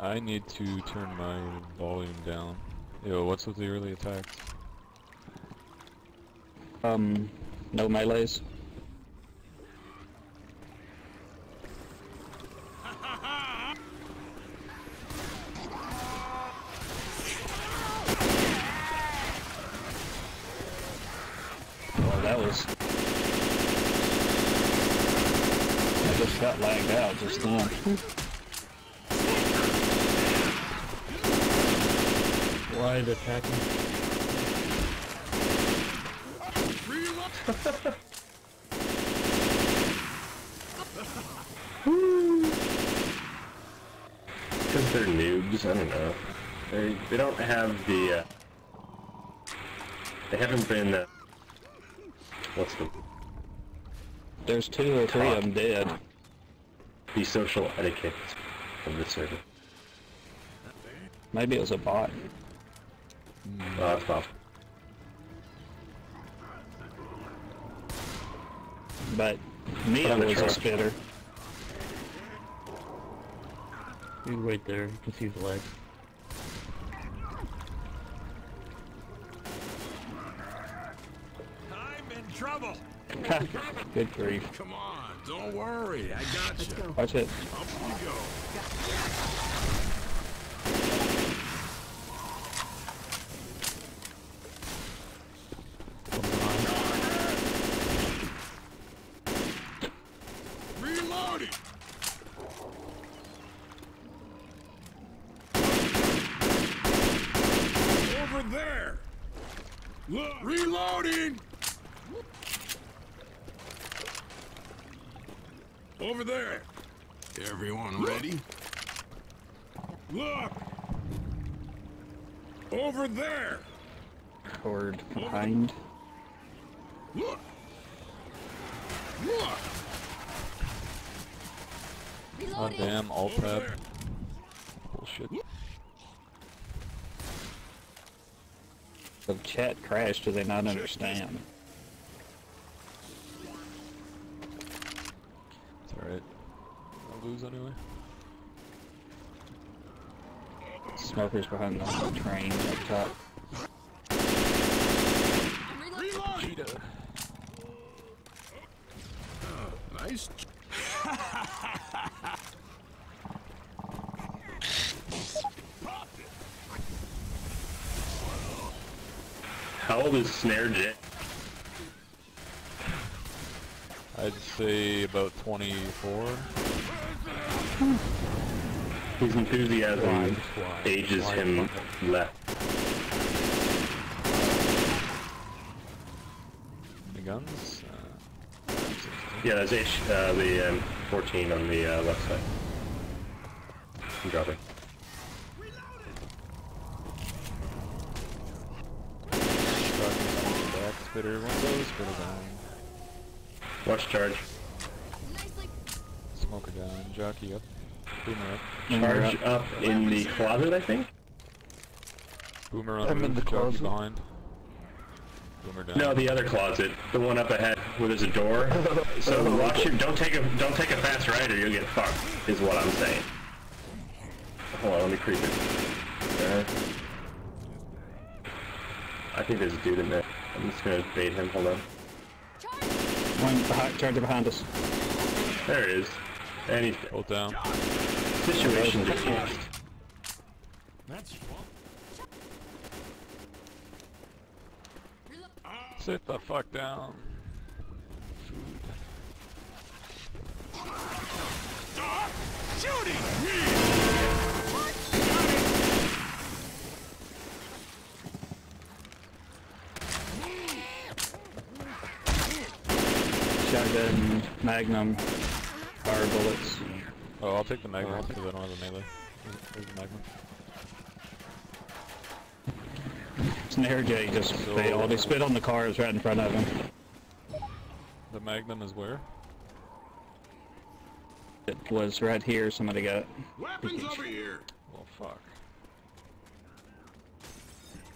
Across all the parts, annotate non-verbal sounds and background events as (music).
I need to turn my volume down. Yo, what's with the early attacks? Um, no melees. Oh, that was. I just got lagged out just (laughs) then. Why the attacking? Because they're noobs, I don't know. They, they don't have the, uh, They haven't been, uh, What's the... There's two or three of them dead. The social etiquette of the server. Maybe it was a bot. Oh, that's possible. But Mia on the was a charge. spitter. He's right there. You can see his legs. I'm in trouble. (laughs) Good grief. Come on, don't worry. I got you. Watch it. Up we go. Reloading. Over there. Look, reloading. Over there. Everyone ready? Look! Over there! Cord behind. Look! Look! God damn, all prep. Bullshit. The chat crashed. Do they not understand? It's alright. I'll lose anyway. Smokers behind the train up top. Reloading! (laughs) Cheetah. Nice. How old is Snare Jet? I'd say about 24. Hmm. His enthusiasm Why? Why? ages him fucking- left. The guns? Uh, Yeah, that's H, uh, the um, 14 on the uh, left side. I'm dropping. shotgun, back, spitter, window, spitter down. Watch charge. Smoker down, jockey up, boomer up. Charge up in the closet, I think? Boomer on I'm in the jockey closet. behind. Boomer down. No, the other closet, the one up ahead where there's a door. (laughs) So watch your, don't take a don't take a fast right or you'll get fucked. Is what I'm saying. Hold on, let me creep it. There. I think there's a dude in there. I'm just gonna bait him. Hold on. One behind, charger behind us. There it is. And he's Hold down. Situation. That's Sit the fuck down. Stop shooting! Shotgun, Magnum, fire bullets. Oh, I'll take the magnum uh-huh. because I don't have a melee. There's the magnum. Snare J just So- failed. They spit on the cars right in front of him. The magnum is where? It was right here. Somebody got. Weapons over here! Well, fuck.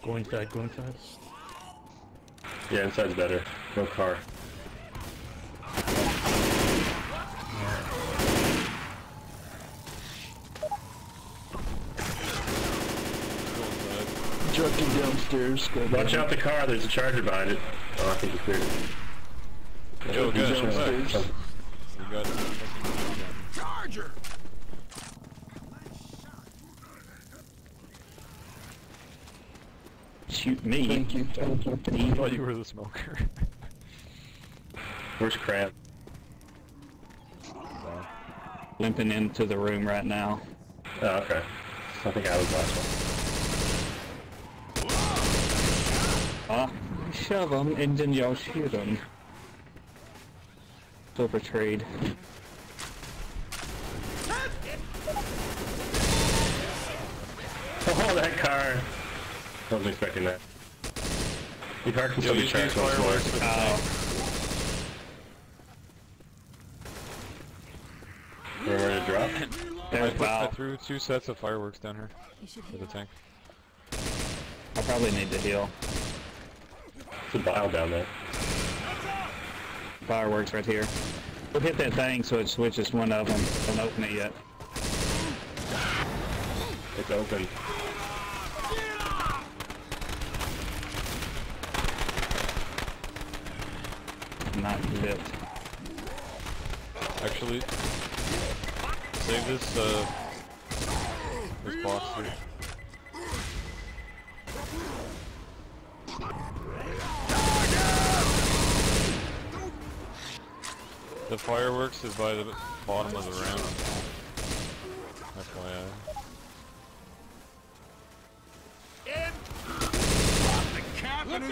Go inside, go inside. Yeah, inside's better. No car. Junkie downstairs. Go Watch out the car, there's a charger behind it. Oh, I think he cleared it. Yo, He's guys, come back. downstairs. We got fucking Charger! Shoot me. Thank you. Thank you. I thought oh, you were the smoker. Where's Crab? Limping into the room right now. Oh, okay. I think I was the last one. Shove 'em and then y'all shoot 'em. Silver trade. Oh, that car! I wasn't expecting that. The car can Yo, still be use these charged once more. fireworks for the tank. We're ready to drop. I, There's put, I Val. threw two sets of fireworks down here for the tank. I probably need to heal. It's a bile down there. Fireworks right here. We'll hit that thing so it switches one of them. Don't open it yet. It's open. Not lit. Actually, save this, uh, this box here. The fireworks is by the bottom of the round. FYI. In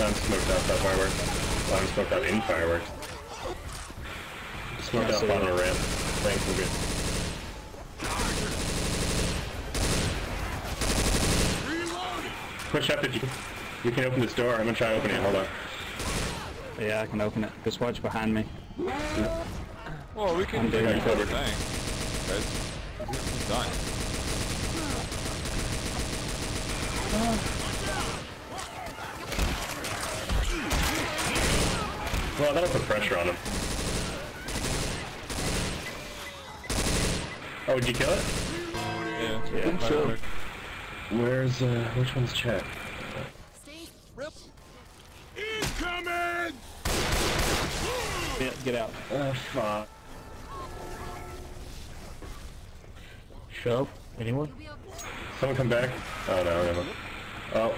I'm smoked out that fireworks. I'm smoked out in fireworks. Smoked out see bottom it. of ramp. Thanks, we're good. Reloading! Push up if you can. You can open this door. I'm gonna try opening it. Hold on. Yeah, I can open it. Just watch behind me. Well, we can I'm doing take it. over the. Guys, he's dying. (sighs) Well, that'll put pressure on him. Oh, did you kill it? Yeah, Yeah, fire sure. Where's, uh, which one's Chet? Stay. Incoming! Yeah, get out. Uh, fuck. Shove? Anyone? You'll be okay. Someone come back. Oh, no, never. Oh,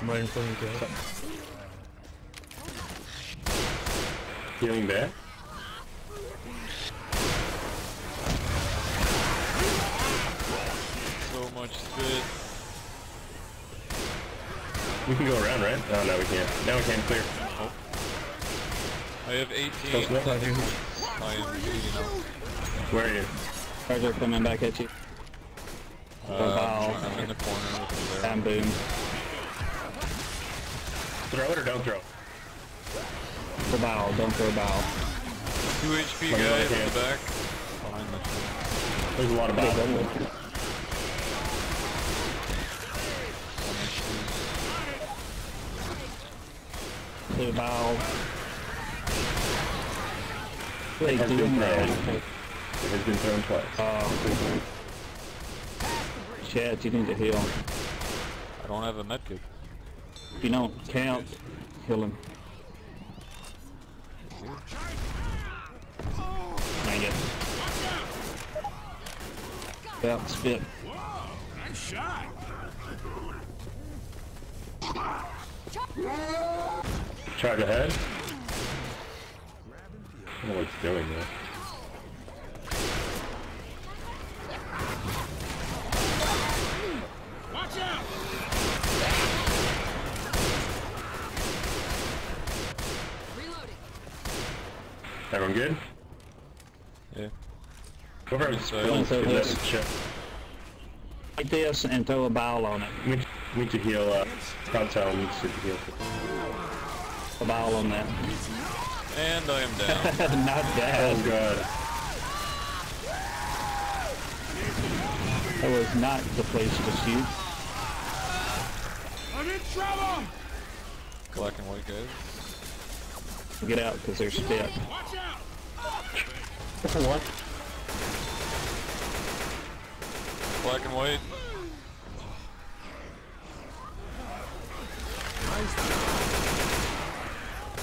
I'm right in front of you guys. Healing there. So much spit. We can go around, right? Oh, no, we can't. Now we can't. clear. I have 18. Close enough. I am bleeding out. Where are you? Charger coming back at you. Uh, Wow. I'm in the corner with the Bam boom. Throw it or don't throw? The bow. Don't throw bow. 2 HP Let me guy in the back. Behind the tree. There's a lot of bombs. The bow. They has been that. thrown. It has been thrown twice. Um, oh. Chad, you need to heal. I don't have a medkit. If you don't count, kill him. Dang it. Yeah, spit. Whoa! Nice shot! Charge ahead. I don't know what it's doing there. Everyone good? Yeah. Go for it. Yes, sir. Kill him. Yes, sir. Give that Yes. shit. Like this and throw a bile on it. We we need to heal, uh, Frontal needs to heal. A bile on that. And I am down. (laughs) Not Oh bad. god. That was not the place to shoot. I'm in trouble! Black and white guys. Get out because they're stiff. Watch out! what? Black and white.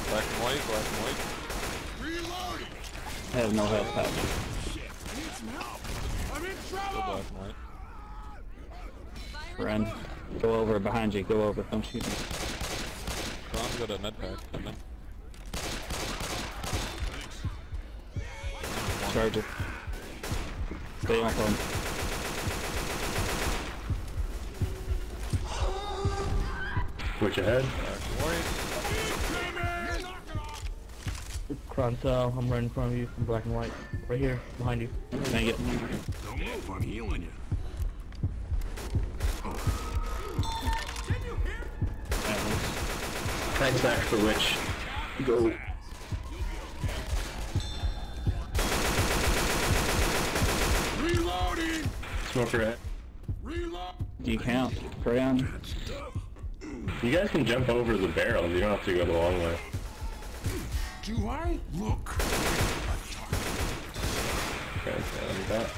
Black and white, black and white. Reloading! I have no health pouch. Need some help! I'm in Still trouble! black and white. Fire Run. Go over behind you. Go over. Don't shoot me. Chron's got a med pack. Come in. Charge it. Stay on phone. Switch ahead. Black and I'm right in front of you from black and white. Right here, behind you. Dang it. Don't move, I'm healing you. That was- Thanks back for which. Go. Smoker ahead. Do you count? Crayon? You guys can jump over the barrels. You don't have to go the long way. Do I look? Okay, so I'll do that.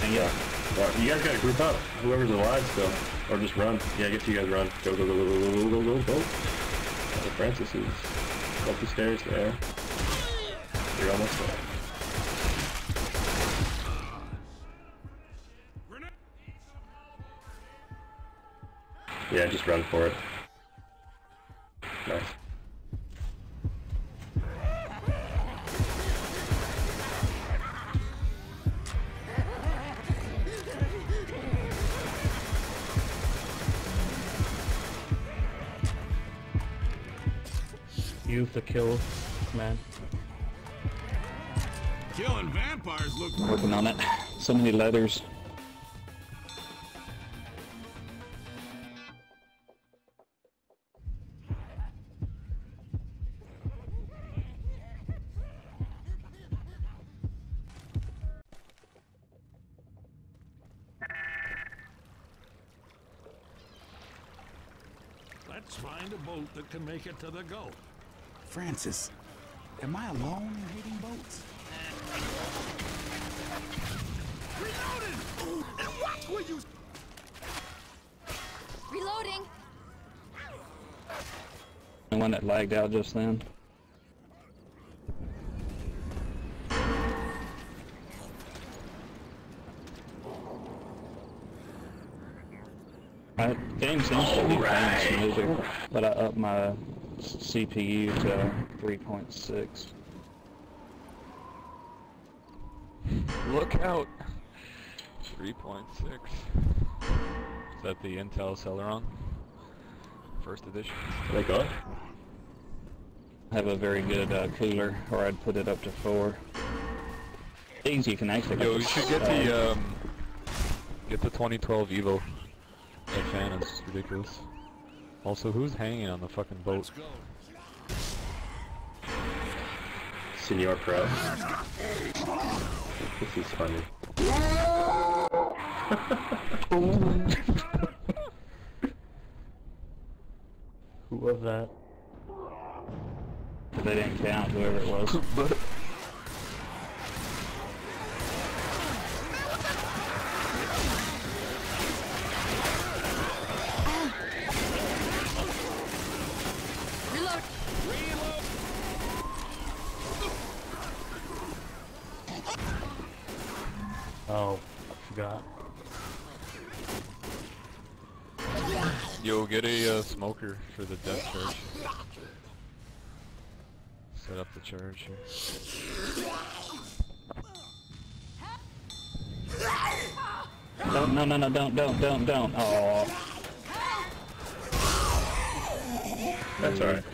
Dang it. Well, you guys gotta group up. Whoever's alive still. Or just run. Yeah, I guess you guys run. Go, go, go, go, go, go, go, go, go. Uh, Francis is up the stairs there. You're almost there. Yeah, just run for it. Nice. Use the kill man. Killing vampires look Working on it. So many letters. Boat that can make it to the Gulf. Francis, am I alone in hating boats? Reloading! And what will you... Reloading. The one that lagged out just then. But I upped my CPU to 3.6. Look out! 3.6. Is that the Intel Celeron? First edition. Are they going? I have a very good uh, cooler, or I'd put it up to 4. Things you can actually Yo, get we the should get the, um, get the 2012 Evo. That fan is ridiculous. Also, who's hanging on the fucking boat? Senor Pro. (laughs) This is funny. Who was that? They didn't count whoever it was. (laughs) Reload. Oh, I forgot. Yo, get a uh, smoker for the death charge. Set up the charge here. Don't, no, no, no, don't, don't, don't, don't. Oh, That's alright.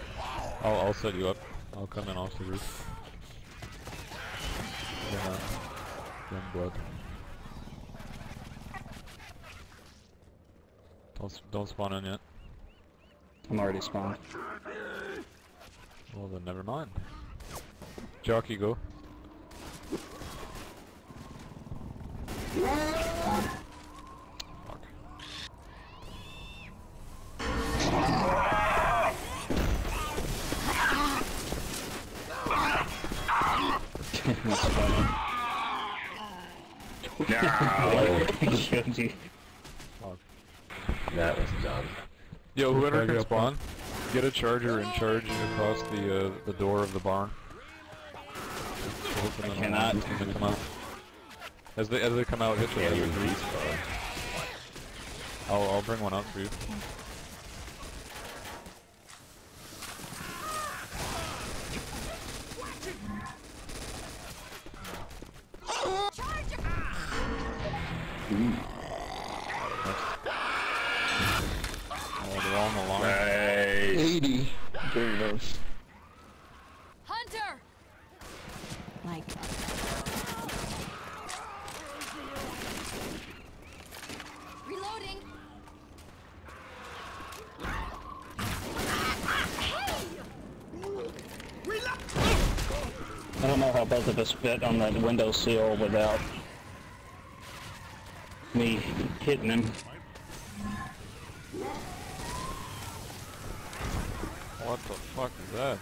I'll, I'll set you up. I'll come in off the roof. Then, uh, then blood. Don't don't spawn in yet. I'm already spawned. Well then, never mind. Jockey, go. Fuck. That's funny. No! Showed you. Fuck. that was dumb. Yo, whoever Charger can up front. spawn, get a charger and charge across the uh, the door of the barn. Open them cannot. and they come out. As they as they come out, hit the Yeah, you respawn. I'll I'll bring one up for you. Oh, they're all on the line. Nice. 80. Very nice. Hunter! Like. Reloading. I don't know how both of us fit on that windowsill without me hitting him. What the fuck is that?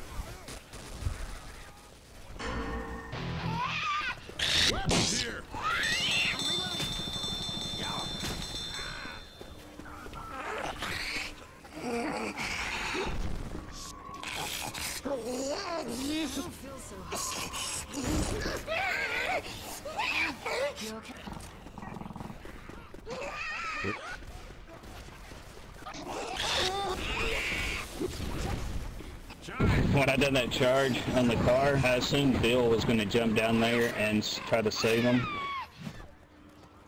When I done that charge on the car, I assumed Bill was going to jump down there and try to save him.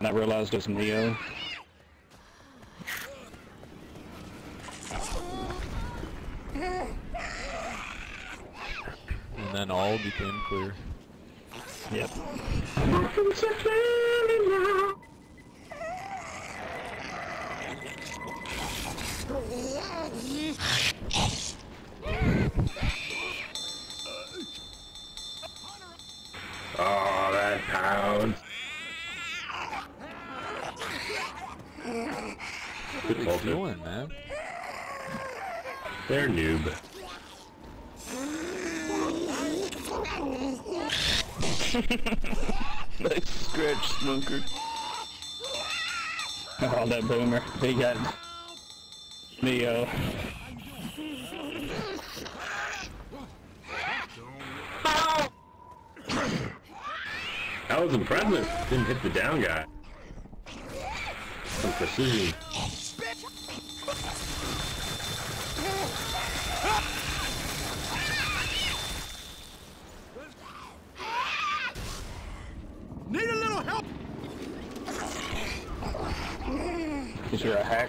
And I realized it was Neo. And then all became clear. Yep. (laughs) Oh, that pound. Good What are fault. you doing, man? They're noob. Nice scratch, Smoker. Oh, that boomer. He got Neo. That was impressive. Didn't hit the down guy. Some precision.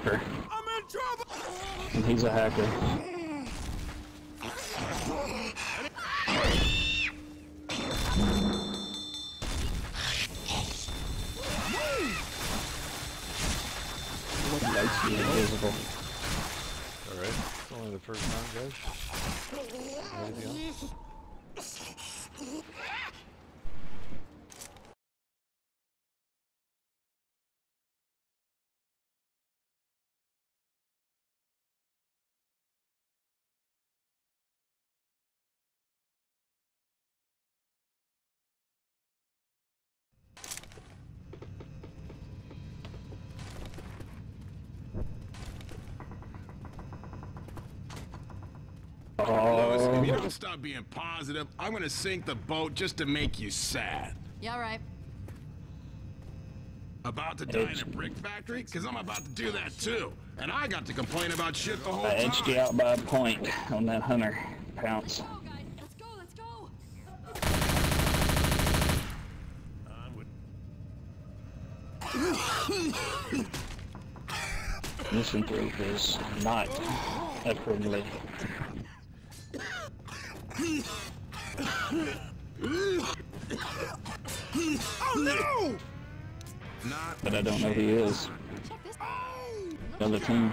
Hacker. I'm in trouble. And he's a hacker. Makes you invisible. Alright. It's only the first time, guys. If you don't stop being positive, I'm gonna sink the boat just to make you sad. Yeah, right. About to die in a brick factory? Cause I'm about to do that too. And I got to complain about shit the whole I time. edged you out by a point on that hunter pounce. Go, guys. Let's go, let's go. Misanthrope is not a friendly. Oh no! But I don't know who he is. Check. The other team.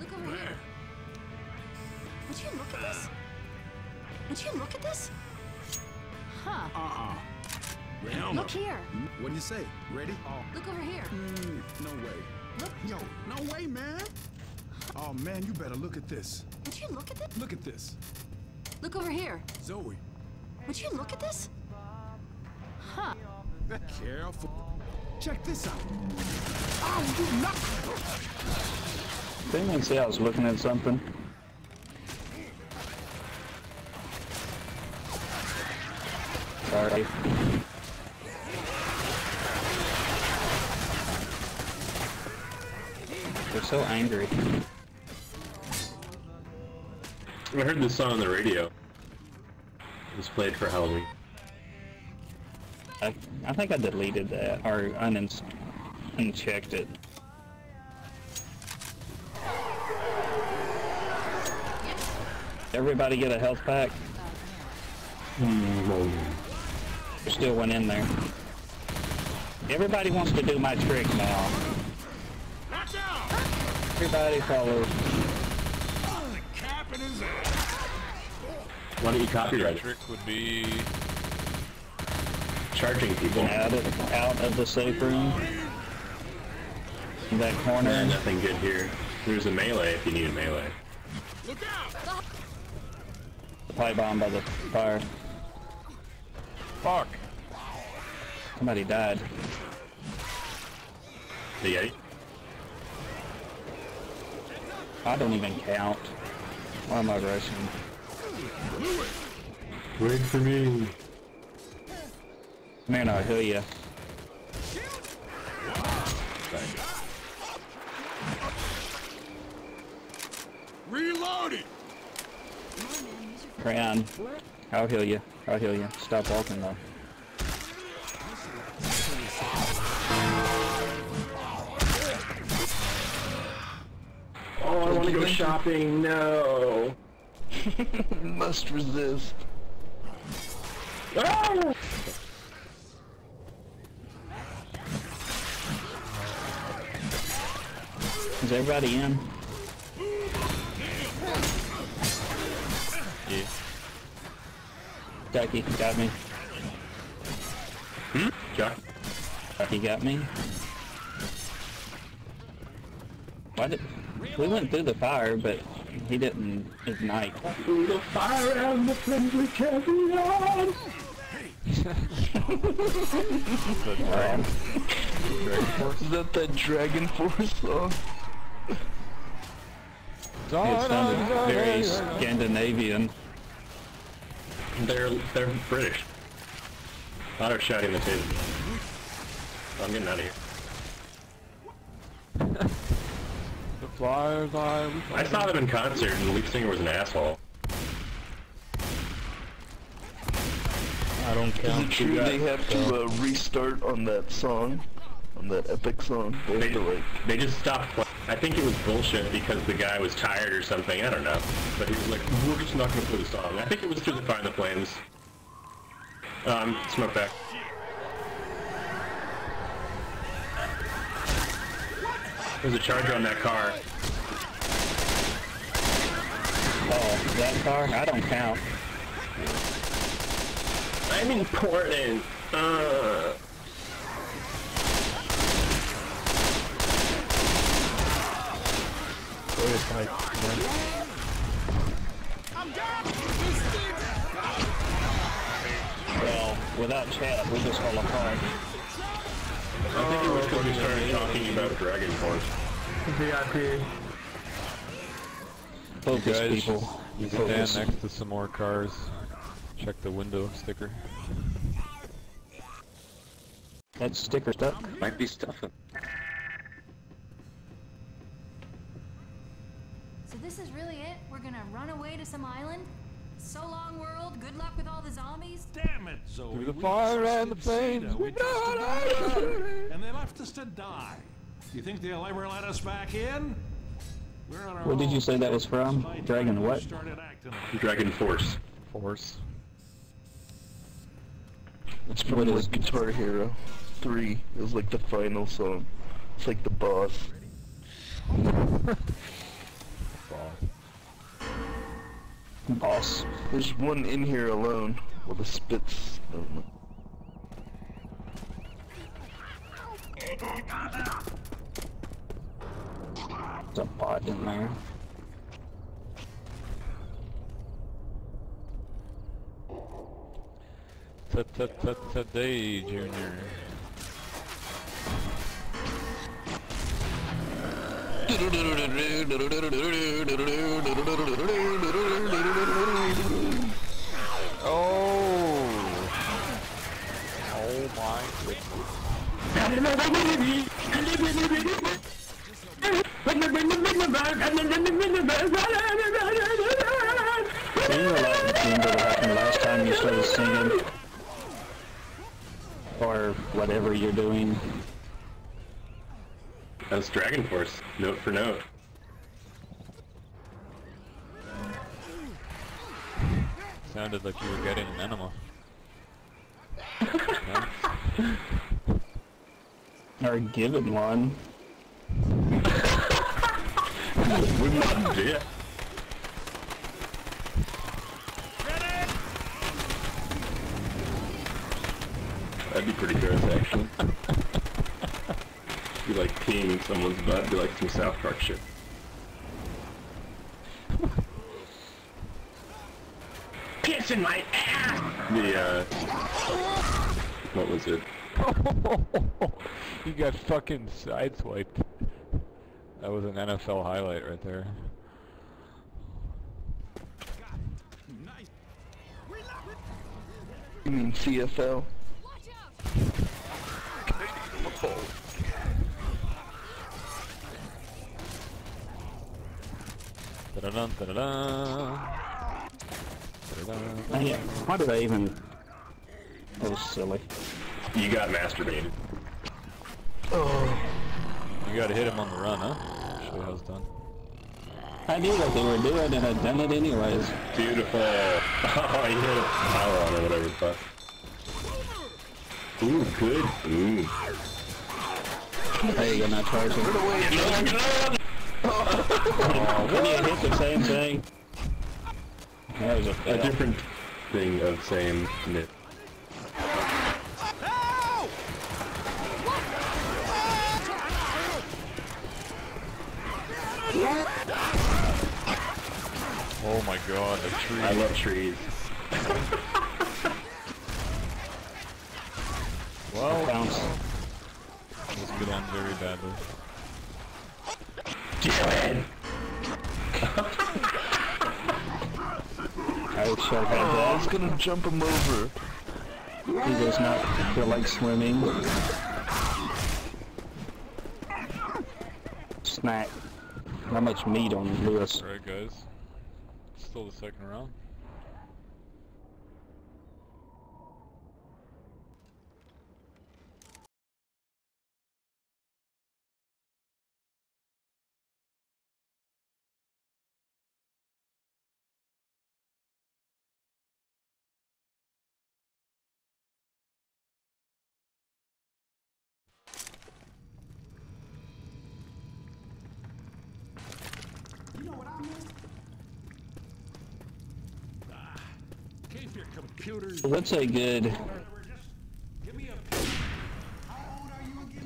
Look over here. Would you look at this? Would you look at this? Huh. uh-uh. Hell Look here. What do you say? Ready? Oh, Look over here. mm, no way. Look. Yo, no way, man. Oh man, you better look at this. Would you look at this? Look at this. Look over here. Zoe. Would you look at this? Huh. Careful. Check this out. Oh, you not. Didn't even see I was looking at something. Sorry. They're so angry. I heard this song on the radio. It was played for Halloween. I, I think I deleted that or unins- unchecked it. Everybody get a health pack? Hmm, there still one in there. Everybody wants to do my trick now. Watch out! Everybody follow. Cap in his ass. Why don't you copyright it? Trick would be Charging people. Out of, out of the safe room. In that Nah, corner. nothing good here. There's a melee if you need a melee. Look out! The pipe bomb by the fire. fuck. Somebody died. The Yeti? I don't even count. Why am I rushing? Wait for me. Man, I'll heal ya. Reloading! Crayon. I'll heal you. I'll heal you. Stop walking though. Oh, I want to go shopping. No. (laughs) Must resist. Ah! Is everybody in? Yeah. Ducky got me. Hmm? Jack? Ducky got me. Why did we went through the fire, but he didn't ignite. Through the fire and the flames we carry on. Is that that Dragon Force song? It sounded very Scandinavian. They're they're British. A lot of shouting the table. I'm getting out of here. (laughs) The flyers I I saw them in concert and the lead singer was an asshole. I don't Is count. it true they have to uh, restart on that song? On that epic song? They They, to like... they just stopped playing. I think it was bullshit because the guy was tired or something. I don't know. But he was like, we're just not going to play the song. I think it was through the Fire and the Flames. Um, smoke back. There's a charger on that car. Oh, that car? I don't count. I'm important. Uh, Go ahead, Mike. man. Well, without chat, we just fall apart. I think it was because we started talking about Dragon Force. Focus, guys, people. You can stand Focus. next to some more cars. Check the window sticker. That sticker stuck. Might be stuffing. So this is really it? We're gonna run away to some island? So long, world. Good luck with all the zombies. Damn it, Zoe. Through the fire and the didn't flames, that. We we just got died. And they left us to die. You think they'll ever let us back in? We're on our What did you say that was from? Dragon what? started acting like Dragon Force. Force. It's from What like is- Guitar Hero 3. It was like the final song. It's like the boss. Boss. There's one in here alone with a spits. I don't know. There's a bot in there. Today, Junior. Oh. Oh my goodness. (laughs) Do you like, remember what happened last time you started singing? Or whatever you're doing. That's Dragon Force, note for note. Sounded like you were getting an enema. Yeah. (laughs) Or given one. Would not do. That'd be pretty gross, actually. be like peeing in someone's butt, be like some South Park shit. Piss in my ass! The, uh... What was it? (laughs) you got fucking sideswiped. That was an NFL highlight right there. You mean CFL? Da-da-dun, da-da-dun. Da-da-dun. Man, why did I even... That was silly. You got masturbated. You gotta hit him on the run, huh? Show you how done. I knew what they were doing and I'd done it anyways. Beautiful. (laughs) Oh, you hit a power on or whatever the fuck. Ooh, good. Ooh. There you go, now charging. When oh. you hit the same thing. That was a A different thing of same knit. God, a tree. I love trees. well, Bounce. this could end very badly. Dylan! I should have Oh, I was gonna jump him over. He does not feel like swimming. Snack. Not much meat on Louis. Alright guys. Still the second round. You know what I missed? Ah, keep your computers. What's a good... Give me a pin. How old are you again?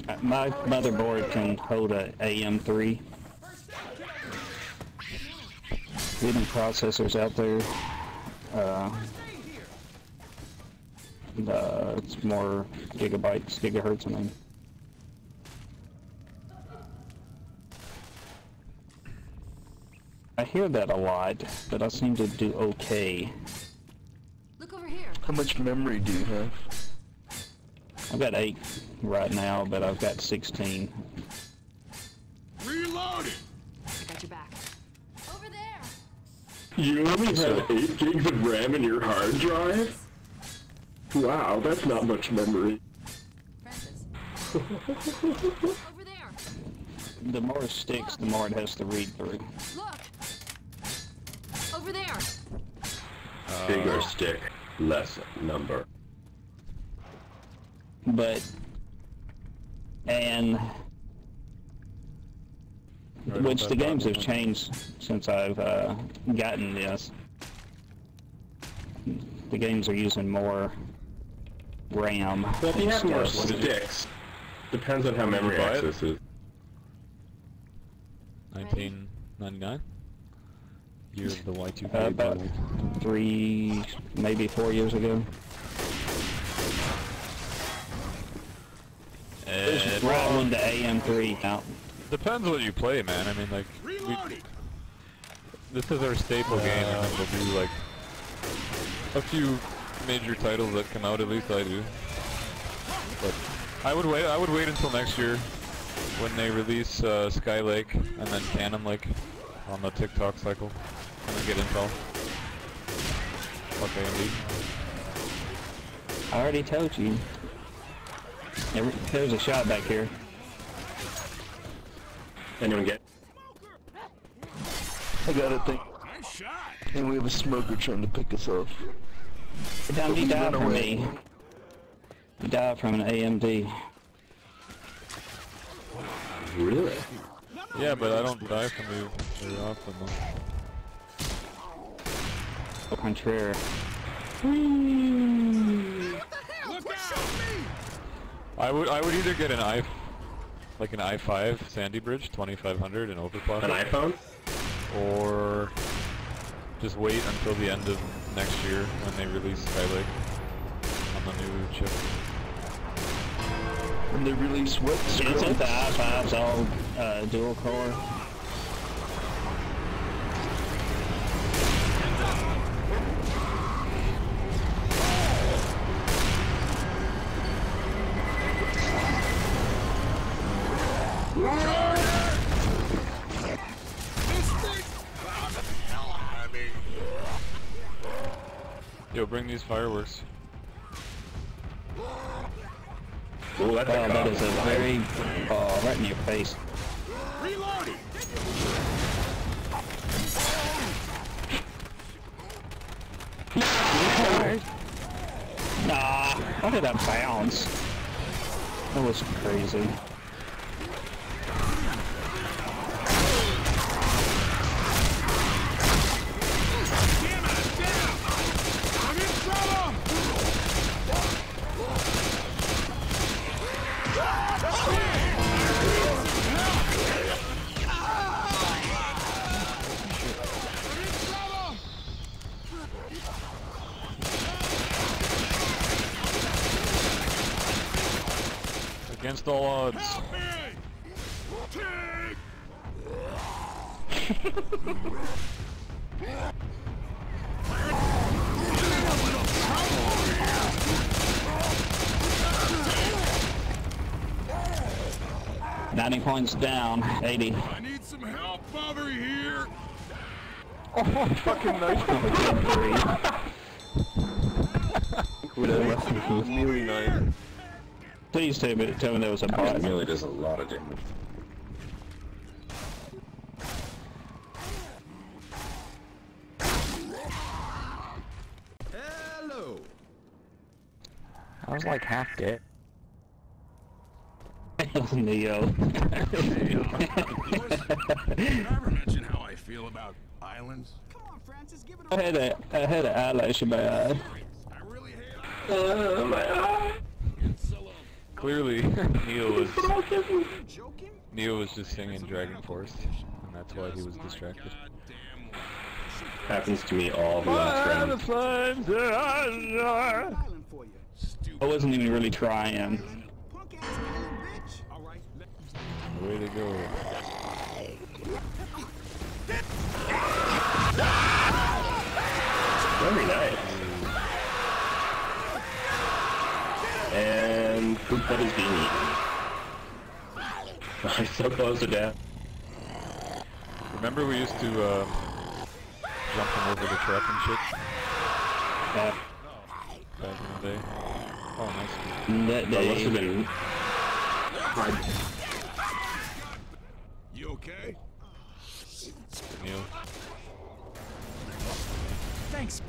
uh, My motherboard can hold a AM3. Hidden processors out there. Uh, uh, it's more gigabytes, gigahertz, I mean. I hear that a lot, but I seem to do okay. Look over here. How much memory do you have? I've got 8 right now, but I've got 16. Reloading! I got your back. Over there. You only have 8 gigs of RAM in your hard drive? Wow, that's not much memory. (laughs) Over there. The more it sticks, the more it has to read through. Look. Over there. Bigger stick, less number. But and Right which the games have changed since I've uh, gotten this. The games are using more RAM. Well, if you have more sticks, depends on how memory buy access is. 1999? Year of the Y2K Uh, about bubble. three, maybe four years ago. Eh, Right when the AM3 out. Depends what you play, man. I mean, like, we, this is our staple game, and we'll do, like, a few major titles that come out, at least I do. But I would wait, I would wait until next year when they release uh, Skylake and then Cannon Lake on the tick-tock cycle, and then get Intel. Fuck AMD. I already told you. There- There's a shot back here. Anyone get? I got a thing. Nice shot. And we have a smoker trying to pick us off. Down, he He died from away. me. He died from an AMD. Really? Yeah, but I don't die from you very often, though. Contraire. Look. I would I would either get an i like an i5 Sandy Bridge 2500 and overclock An iPhone? or just wait until the end of next year when they release Skylake on the new chip. When they release what? Isn't Skrillex? the i5's all uh, dual core? Yo, bring these fireworks. Oh, that's Wow, a that is a very... Oh, right in your face. Reloading. Nah, how did that bounce? That was crazy. (laughs) Ninety points down, 80. I need some help over here. Oh, fucking nice. Would have left Please tell me, tell me there was a bot. Melee does a lot of damage. Hello. I was like half dead. (laughs) Neo. Uh, (laughs) did I ever mention how I feel about islands? Come on, Francis, give it I had a, I had an eyelash in my eye. I really hate Clearly, (laughs) Neo was joking? Neo was just singing DragonForce, and that's why he was distracted. goddamn Happens to me all the last round. Island for you. stupid. I wasn't even really trying. Punk ass island, bitch. All right. let- Way to go. And poop that is being eaten. I'm so close to death. Remember we used to uh, jump them over the truck and shit Uh, back in the day? Oh, nice. that That must have day, been. You okay? Neo. Thanks.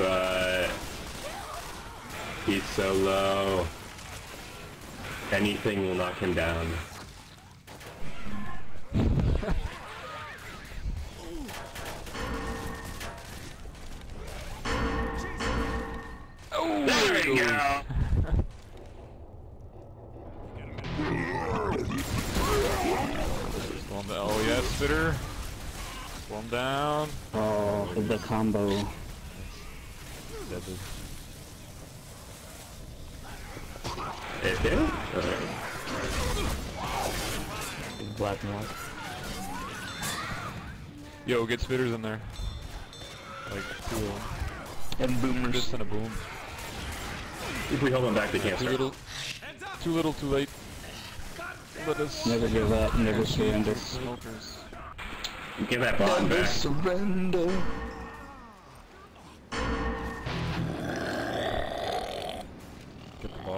But he's so low. Anything will knock him down. there we go. Slow him down. Oh yes, him down. Oh, the combo. That is- It hit? Alright. Black and white. Yo, get spitters in there. Like two of them. And boomers. Just in a boom. If we hold them back, they can't Too little. Too little, too late. Let us. Never give up, never surrender. Smokers. Give that bot Never back. surrender.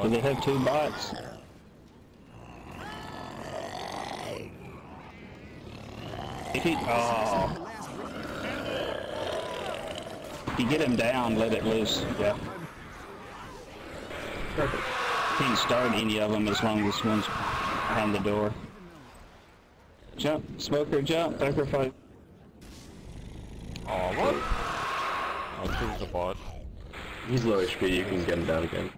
Do they have two bots? If he, oh. If you get him down, let it loose. Yeah. Perfect. Can't start any of them as long as one's behind the door. Jump, smoker, jump, Tucker fight. Oh, what? Oh, it's 'cause it's a bot. He's low HP, you can get him down again.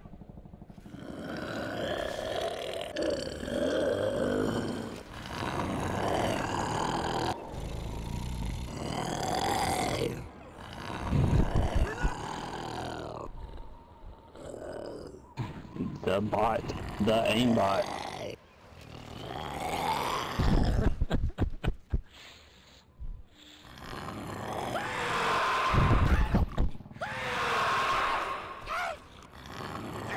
The bot, the aimbot.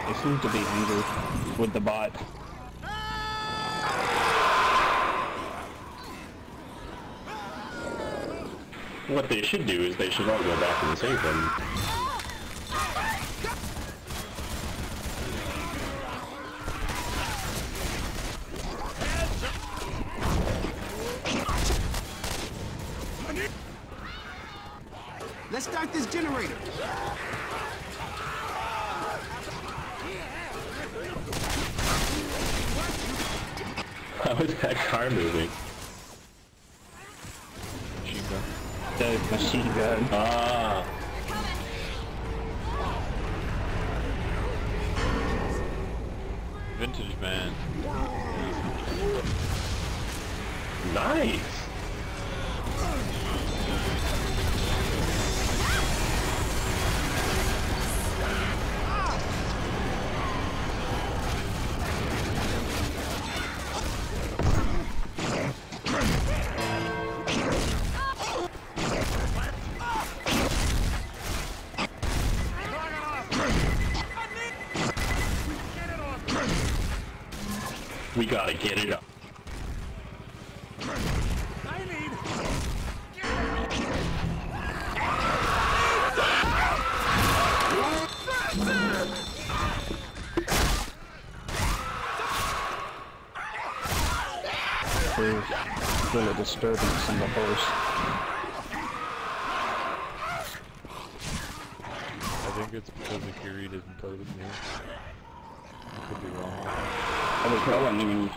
They seem to be angry with the bot. What they should do is they should all go back and save him. Vintage man. nice. With me. I could be wrong. I was- wasn't even